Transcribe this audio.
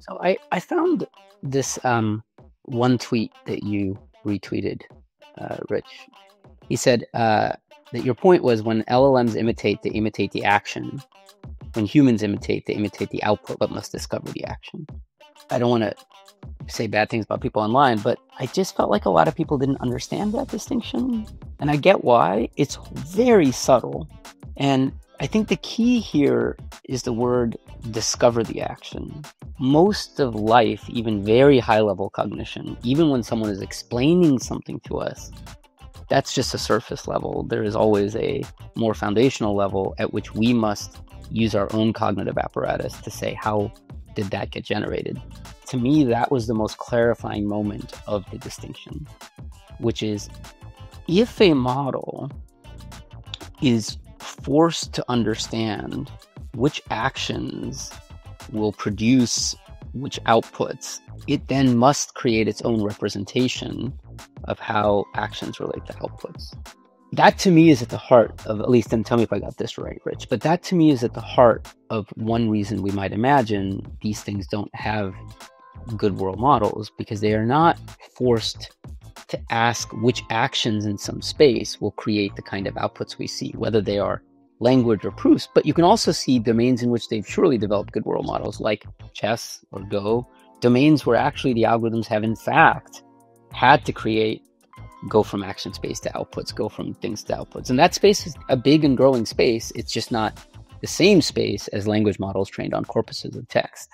So I, I found this um, one tweet that you retweeted, uh, Rich. He said uh, that your point was when LLMs imitate, they imitate the action. When humans imitate, they imitate the output, but must discover the action. I don't want to say bad things about people online, but I just felt like a lot of people didn't understand that distinction. And I get why. It's very subtle. And I think the key here is the word discover the action. Most of life, even very high level cognition, even when someone is explaining something to us, that's just a surface level. There is always a more foundational level at which we must use our own cognitive apparatus to say, how did that get generated? To me, that was the most clarifying moment of the distinction, which is if a model is forced to understand which actions will produce which outputs, it then must create its own representation of how actions relate to outputs. That to me is at the heart of, at least, and tell me if I got this right, Rich, but that to me is at the heart of one reason we might imagine these things don't have good world models because they are not forced to ask which actions in some space will create the kind of outputs we see, whether they are language or proofs, but you can also see domains in which they've surely developed good world models, like chess or Go, domains where actually the algorithms have in fact had to create go from action space to outputs, go from things to outputs. And that space is a big and growing space. It's just not the same space as language models trained on corpuses of text.